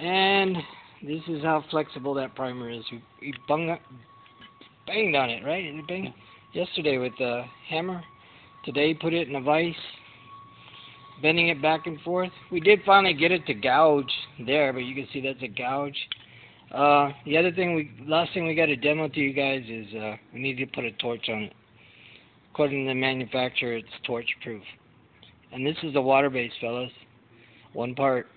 And this is how flexible that primer is. We, we bung, banged on it, right? We banged yesterday with the hammer. Today put it in a vise, bending it back and forth. We did finally get it to gouge there, but you can see that's a gouge. Uh, the other thing, we last thing we got to demo to you guys is uh, we need to put a torch on it. According to the manufacturer, it's torch proof. And this is a water base, fellas. One part.